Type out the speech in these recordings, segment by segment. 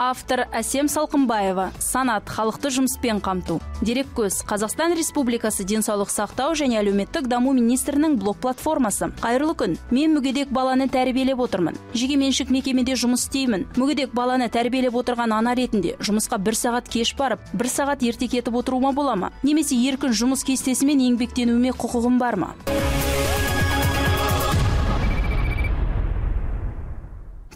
автор әсем салқынбаева. Санат халықты жұмыспен қамту. Дереккөз қазақстан республикасы денсаулық сақтау және әлеуметтік даму министрінің блог платформасы. Қайырлы күн. Мен мүгедек баланы тәрбиелеп отырмын. Жекеменшік мекемеде жұмыс істеймін. Мүгедек баланы тәрбиелеп отырған ана ретінде жұмысқа бір сағат кеш барып бір сағат ерте кетіп отыруыма бола ма? Немесе еркін жұмыс кестесімен еңбектенуіме құқығым бар ма?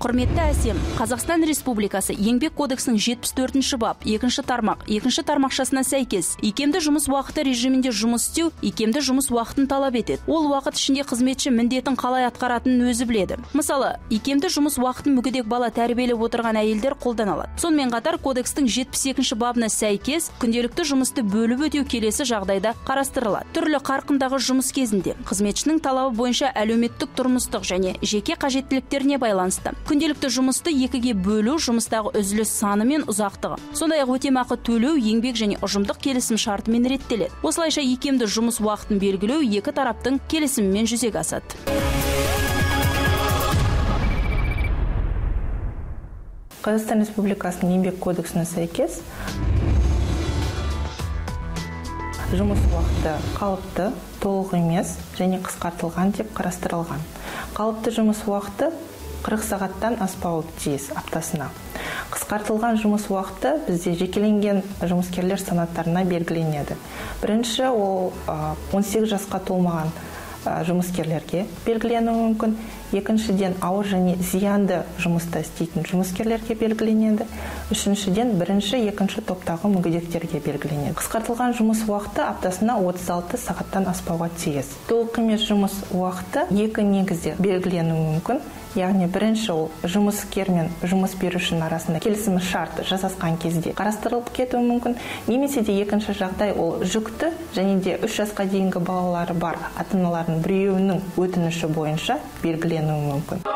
Құрметті әсем қазақстан республикасы еңбек кодексінің жетпіс төртінші бап екінші тармақ екінші тармақшасына сәйкес икемді жұмыс уақыты режимінде жұмыс істеу икемді жұмыс уақытын талап етеді. Ол уақыт ішінде қызметші міндетін қалай атқаратынын өзі біледі. Мысалы икемді жұмыс уақытын мүгедек бала тәрбиелеп отырған әйелдер қолдана алады сонымен қатар кодекстің жетпіс екінші бабына сәйкес күнделікті жұмысты бөліп өтеу келесі жағдайда қарастырылады. Түрлі қарқындағы жұмыс кезінде қызметшінің талабы бойынша әлеуметтік тұрмыстық және жеке қажеттіліктеріне байланысты. Күнделікті жұмысты екіге бөлу жұмыстағы үзіліс саны мен ұзақтығы. Сондай ақ өтемақы төлеу еңбек және ұжымдық келісім шартымен реттеледі. Осылайша икемді жұмыс уақытын белгілеу екі тараптың келісімімен жүзеге асады. Қазақстан республикасының еңбек кодексіне сәйкес жұмыс уақыты қалыпты толық емес және қысқартылған деп қарастырылған. Қалыпты жұмыс уақыты 40 сағаттан аспауы тиіс аптасына. Қысқартылған жұмыс уақыты бізде жекеленген жұмыскерлер санаттарына белгіленеді. Бірінші ол 18 жасқа толмаған жұмыскерлерге белгіленуі мүмкін. Екіншіден ауыр және зиянды жұмыста істейтін жұмыскерлерге белгіленеді. Үшіншіден бірінші екінші топтағы мүгедектерге белгіленеді. Қысқартылған жұмыс уақыты аптасына 36 сағаттан аспауға тиіс. Толық емес жұмыс уақыты екі негізде белгіленуі мүмкін. Яғни бірінші ол жұмыскер мен жұмыс берушінің арасында келісім шарт жасасқан кезде қарастырылып кетуі мүмкін. Немесе де екінші жағдай ол жүкті және де үш жасқа дейінгі балалары бар ата аналардың біреуінің өтініші бойынша белгіленуі мүмкін.